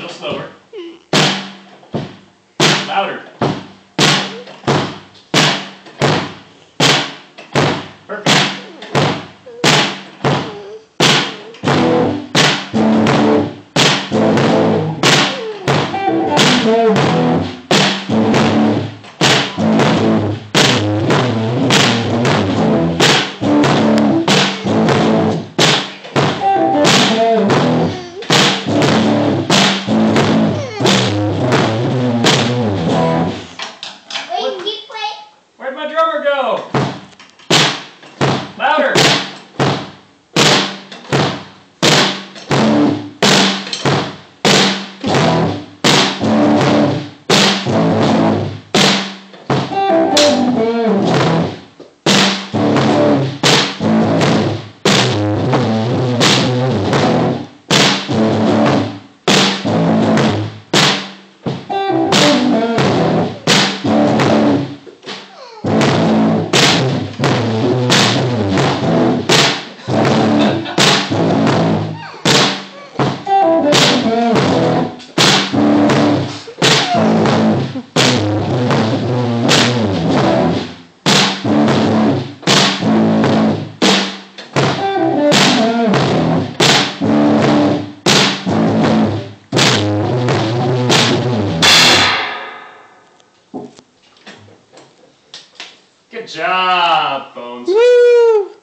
little slower. Louder. Perfect. Good job, Bones. Woo!